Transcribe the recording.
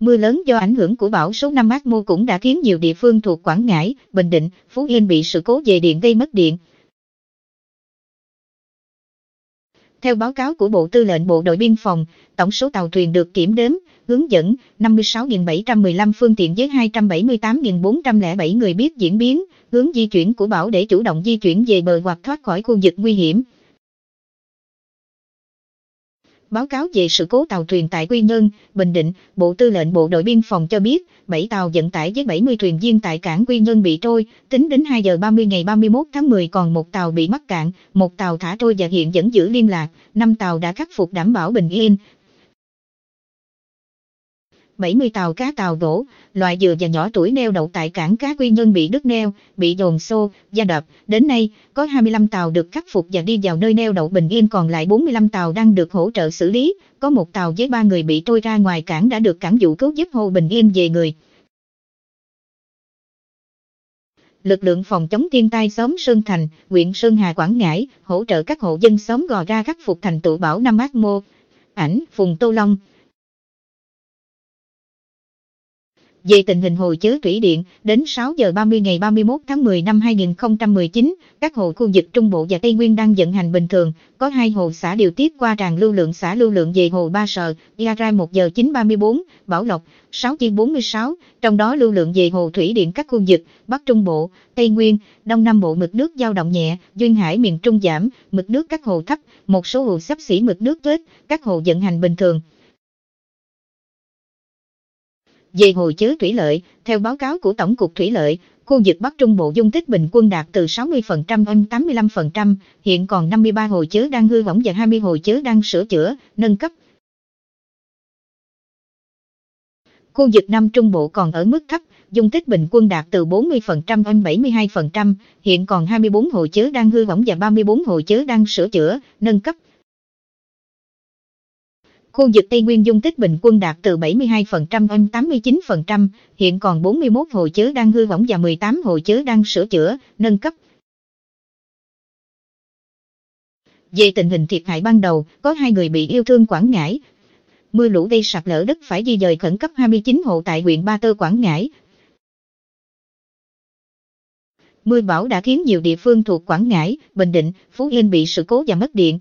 Mưa lớn do ảnh hưởng của bão số 5 Ác Mô cũng đã khiến nhiều địa phương thuộc Quảng Ngãi, Bình Định, Phú Yên bị sự cố về điện gây mất điện. Theo báo cáo của Bộ Tư lệnh Bộ đội Biên phòng, tổng số tàu thuyền được kiểm đếm, hướng dẫn 56.715 phương tiện với 278.407 người biết diễn biến, hướng di chuyển của bão để chủ động di chuyển về bờ hoặc thoát khỏi khu vực nguy hiểm. Báo cáo về sự cố tàu thuyền tại Quy Nhơn, Bình Định, Bộ Tư lệnh Bộ đội Biên phòng cho biết, 7 tàu vận tải với 70 thuyền viên tại cảng Quy Nhơn bị trôi, tính đến 2 giờ 30 ngày 31 tháng 10 còn một tàu bị mắc cạn, một tàu thả trôi và hiện vẫn giữ liên lạc, 5 tàu đã khắc phục đảm bảo bình yên, 70 tàu cá tàu gỗ, loại vừa và nhỏ tuổi neo đậu tại cảng cá Quy Nhơn bị đứt neo, bị dồn xô, gia đập. Đến nay, có 25 tàu được khắc phục và đi vào nơi neo đậu bình yên còn lại 45 tàu đang được hỗ trợ xử lý. Có một tàu với ba người bị trôi ra ngoài cảng đã được cảng vụ cứu giúp hô bình yên về người. lực lượng phòng chống thiên tai xóm Sơn Thành, huyện Sơn Hà Quảng Ngãi, hỗ trợ các hộ dân xóm Gò Ra khắc phục thành tựu bão năm Ác Mô. Ảnh, Phùng Tô Long, Về tình hình hồ chứa thủy điện, đến 6 giờ 30 ngày 31 tháng 10 năm 2019, các hồ khu vực Trung Bộ và Tây Nguyên đang vận hành bình thường, có hai hồ xã điều tiết qua tràn lưu lượng xã lưu lượng về hồ Ba Sờ, Rai 1 giờ 934, Bảo Lộc, 6 chi 46, trong đó lưu lượng về hồ thủy điện các khu vực Bắc Trung Bộ, Tây Nguyên, Đông Nam Bộ mực nước dao động nhẹ, duyên hải miền Trung giảm, mực nước các hồ thấp, một số hồ sắp xỉ mực nước chết các hồ vận hành bình thường. Về hồ chứa thủy lợi, theo báo cáo của Tổng cục Thủy lợi, khu vực Bắc Trung Bộ dung tích bình quân đạt từ 60% đến 85%, hiện còn 53 hồ chứa đang hư hỏng và 20 hồ chứa đang sửa chữa, nâng cấp. Khu vực Nam Trung Bộ còn ở mức thấp, dung tích bình quân đạt từ 40% đến 72%, hiện còn 24 hồ chứa đang hư hỏng và 34 hồ chứa đang sửa chữa, nâng cấp. Khu vực Tây Nguyên dung tích bình quân đạt từ 72% đến 89%, hiện còn 41 hồ chứa đang hư hỏng và 18 hồ chứa đang sửa chữa, nâng cấp. Về tình hình thiệt hại ban đầu, có hai người bị yêu thương Quảng Ngãi. Mưa lũ gây sạt lở đất phải di dời khẩn cấp 29 hộ tại huyện Ba Tơ Quảng Ngãi. Mưa bão đã khiến nhiều địa phương thuộc Quảng Ngãi, Bình Định, Phú Yên bị sự cố và mất điện.